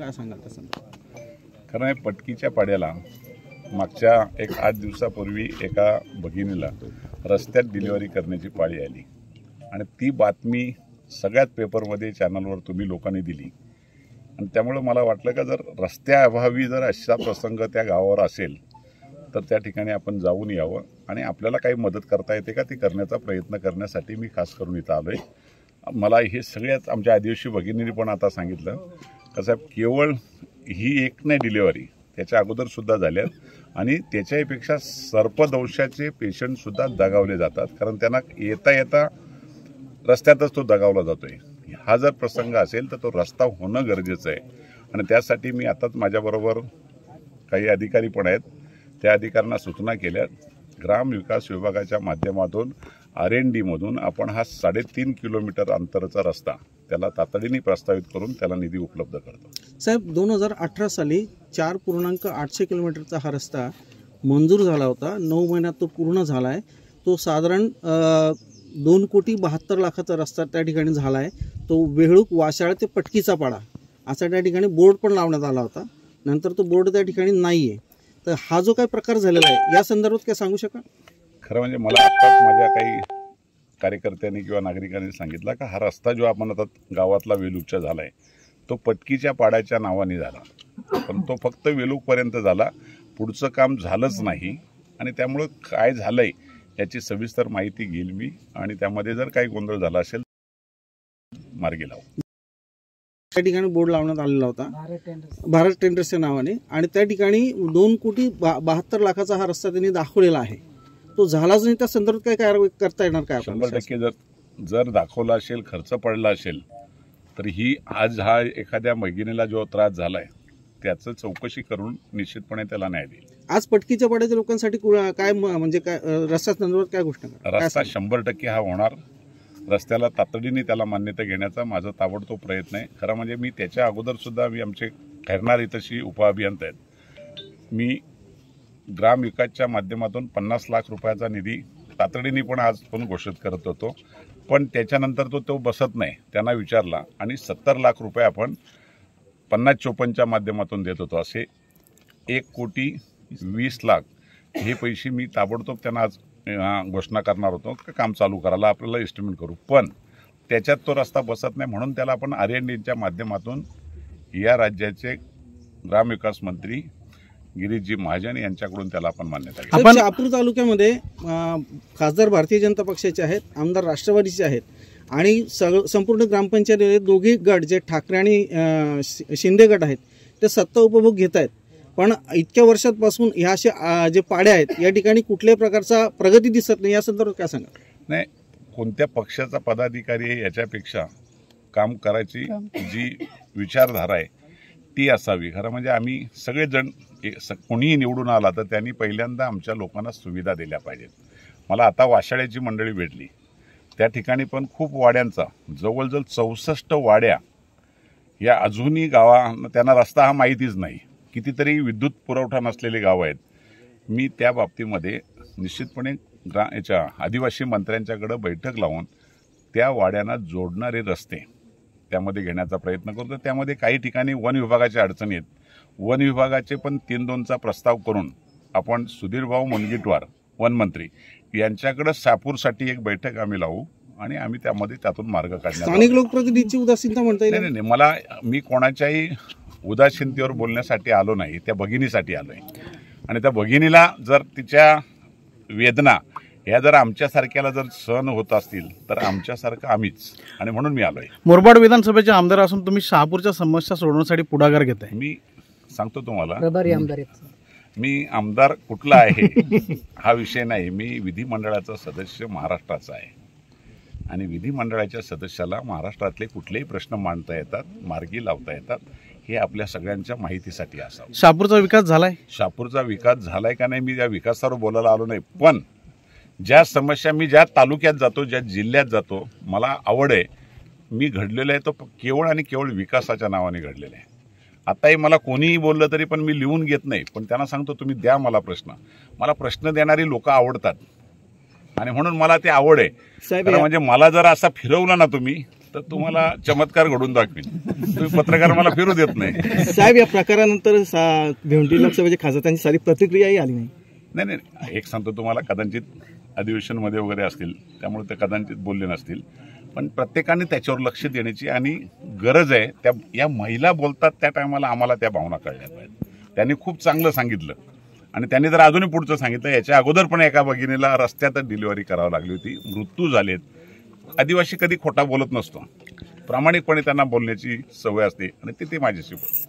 काय सांगाल तसं खरं पटकीच्या पाड्याला मागच्या एक आठ दिवसापूर्वी एका भगिनीला रस्त्यात डिलिव्हरी करण्याची पाळी आली. आणि ती बातमी सगळ्यात पेपरमध्ये चॅनलवर तुम्ही लोकांनी दिली. आणि त्यामुळं मला वाटलं का जर रस्त्याअभावी जर अशा प्रसंग त्या गावावर असेल तर त्या ठिकाणी आपण जाऊन यावं. आणि आपल्याला काही मदत करता येते का ती करण्याचा प्रयत्न करण्यासाठी मी खास करून इथं आलो आहे मला हे सगळ्याच आमच्या आदिवासी भगिनीने पण आता सांगितलं कसं आहे, केवळ ही एक नाही डिलिव्हरी त्याच्या अगोदरसुद्धा झाल्यात आणि त्याच्याहीपेक्षा सर्पदंशाचे पेशंटसुद्धा दगावले जातात कारण त्यांना येता येता रस्त्यातच तो दगावला जातोय. हा जर प्रसंग असेल तर तो रस्ता होणं गरजेचं आहे. आणि त्यासाठी मी आताच माझ्याबरोबर काही अधिकारी पण आहेत. त्या अधिकाऱ्यांना सूचना केल्या ग्राम विकास विभागाच्या माध्यमातून आर एन डीमधून आपण हा साडेतीन किलोमीटर अंतराचा रस्ता त्याला तातडीने प्रस्तावित करून त्याला निधी उपलब्ध करतो. साहेब दोन हजार अठरा साली चार पूर्णांक आठशे किलोमीटरचा हा रस्ता मंजूर झाला होता. नऊ महिन्यात तो पूर्ण झाला आहे तो साधारण दोन कोटी बहात्तर लाखाचा रस्ता त्या ठिकाणी झाला आहे तो वेहळूक वाशाळ ते पटकीचा पाडा असा त्या ठिकाणी बोर्ड पण लावण्यात आला होता. नंतर तो बोर्ड त्या ठिकाणी नाही आहे तर हा जो काही प्रकार झालेला आहे या संदर्भात काय सांगू शकाल? खरं म्हणजे मला आत्ताच माझ्या काही कार्यकर्त्यांनी किंवा नागरिकांनी सांगितलं का हा रस्ता जो आपण आता गावातला वेलूकचा झाला आहे तो पटकीच्या पाड्याच्या नावाने झाला. पण तो फक्त वेलूकपर्यंत झाला. पुढचं काम झालंच नाही. आणि त्यामुळं काय झालंय याची सविस्तर माहिती घेईल मी. आणि त्यामध्ये जर काही गोंधळ झाला असेल मार्गी लावू. त्या ठिकाणी बोर्ड लावण्यात आलेला होता. भारत टेंडर्सच्या नावाने. आणि त्या ठिकाणी दोन कोटी बा बहात्तर लाखाचा हा रस्ता त्यांनी दाखवलेला आहे. तो झालाच नाही त्या संदर्भात काय कारवाई करता येणार काय शंभर टक्के जर जर दाखवला असेल खर्च पडला असेल तर ही आज हा एखाद्या महिलेला जो त्रास झालाय त्याचं चौकशी करून निश्चितपणे त्याला न्याय देईल. आज पटकीच्या पाड्याच्या लोकांसाठी काय म्हणजे काय रस्त्या संदर्भात काय गोष्ट रस्ता? शंभर टक्के हा होणार. रस्त्याला तातडीने त्याला मान्यता घेण्याचा माझा ताबडतोब प्रयत्न आहे. खरं म्हणजे मी त्याच्या अगोदर सुद्धा मी आमचे खैरनार इथंशी उपअभियंता आहेत. मी ग्रामविकासच्या माध्यमातून पन्नास लाख रुपयाचा निधी तातडीने पण आज पण घोषित करत होतो. पण त्याच्यानंतर तो तो बसत नाही त्यांना विचारला. आणि सत्तर लाख रुपये आपण पन्नास चोपन्नच्या माध्यमातून देत होतो. असे एक कोटी वीस लाख हे पैसे मी ताबडतोब त्यांना आज घोषणा करणार होतो का काम चालू करायला आपल्याला एस्टिमेट करू. पण त्याच्यात तो रस्ता बसत नाही म्हणून त्याला आपण आर एन डीच्या माध्यमातून या राज्याचे ग्रामविकास मंत्री गिरीशजी महाजन यांच्याकडून त्याला आपण मान्यता साहेब, शहापूर तालुक्यामध्ये खासदार भारतीय जनता पक्षाचे आहेत आमदार राष्ट्रवादीचे आहेत आणि सग संपूर्ण ग्रामपंचायतीमध्ये दोघे गट जे ठाकरे आणि शिंदे गट आहेत ते सत्ता उपभोग घेत आहेत. पण इतक्या वर्षांपासून ह्या अशा जे पाड्या आहेत या ठिकाणी कुठल्याही प्रकारचा प्रगती दिसत नाही या संदर्भात काय सांगा नाही कोणत्या पक्षाचा पदाधिकारी आहे याच्यापेक्षा काम करायची जी विचारधारा आहे ती असावी. खरं म्हणजे आम्ही सगळेजण ए- स- कोणीही निवडून आला तर त्यांनी पहिल्यांदा आमच्या लोकांना सुविधा दिल्या पाहिजेत. मला आता वाशाळ्याची मंडळी भेटली. त्या ठिकाणी पण खूप वाड्यांचा जवळजवळ चौसष्ट वाड्या या अजूनही गावा त्यांना रस्ता हा माहितीच नाही. कितीतरी विद्युत पुरवठा नसलेली गावं आहेत. मी त्या बाबतीमध्ये निश्चितपणे ग्रा याच्या आदिवासी मंत्र्यांच्याकडं बैठक लावून त्या वाड्यांना जोडणारे रस्ते त्यामध्ये घेण्याचा प्रयत्न करतो. त्यामध्ये काही ठिकाणी वन विभागाच्या अडचणी आहेत. वन विभागाचे पण तीन दोनचा प्रस्ताव करून आपण सुधीरभाऊ मुनगीटवार वनमंत्री यांच्याकडं सापूरसाठी एक बैठक आम्ही लावू आणि आम्ही त्यामध्ये त्यातून मार्ग काढण्याचा स्थानिक लोकप्रतिनिधीची उदासीनता म्हणता येईल? नाही नाही मला मी कोणाच्याही उदासीनतेवर बोलण्यासाठी आलो नाही. त्या भगिनीसाठी आलो आहे आणि त्या भगिनीला जर तिच्या वेदना ह्या जर आमच्यासारख्याला जर सहन होत असतील तर आमच्यासारखं आम्हीच. आणि म्हणून मी आलोय. मुरबाड विधानसभेचे आमदार असून तुम्ही शहापूरच्या समस्या सोडवण्यासाठी पुढाकार घेत आहे मी सांगतो तुम्हाला. मी आमदार कुठला आहे हा विषय नाही. मी विधिमंडळाचा सदस्य महाराष्ट्राचा आहे. आणि विधिमंडळाच्या सदस्याला महाराष्ट्रातले कुठलेही प्रश्न मांडता येतात मार्गी लावता येतात हे आपल्या सगळ्यांच्या माहितीसाठी असावं. शहापूरचा विकास झालाय? शहापूरचा विकास झालाय का नाही मी त्या विकासावर बोलायला आलो नाही. पण ज्या समस्या मी ज्या तालुक्यात जातो ज्या जिल्ह्यात जातो मला आवड आहे. मी घडलेलं आहे तो केवळ आणि केवळ विकासाच्या नावाने घडलेलं आहे. आताही मला कोणीही बोललं तरी पण मी लिहून घेत नाही पण त्यांना सांगतो तुम्ही द्या मला प्रश्न. मला प्रश्न देणारी लोक आवडतात. आणि म्हणून मला ते आवड आहे. म्हणजे मला जर असा फिरवलं ना तुम्ही तर तुम्हाला चमत्कार घडून दाखवीन. तुम्ही पत्रकार मला फिरू देत नाही. साहेब या प्रकारानंतर सा- भेवंडी लोकसभेचे खासदार त्यांची सारी प्रतिक्रियाही आली नाही. नाही नाही एक सांगतो तुम्हाला कदाचित अधिवेशनमध्ये वगैरे असतील त्यामुळे ते कदाचित बोलले नसतील. पण प्रत्येकाने त्याच्यावर लक्ष देण्याची आणि गरज आहे त्या या महिला बोलतात त्या टायमाला आम्हाला त्या भावना कळल्या पाहिजेत. त्यांनी खूप चांगलं सांगितलं. आणि त्यांनी जर अजूनही पुढचं सांगितलं याच्या अगोदर पण एका भगिनीला रस्त्यातच डिलिव्हरी करावी लागली होती मृत्यू झालेत. आदिवासी कधी खोटा बोलत नसतो. प्रामाणिकपणे त्यांना बोलण्याची सवय असते आणि ते ते माझ्याशी बोलतात.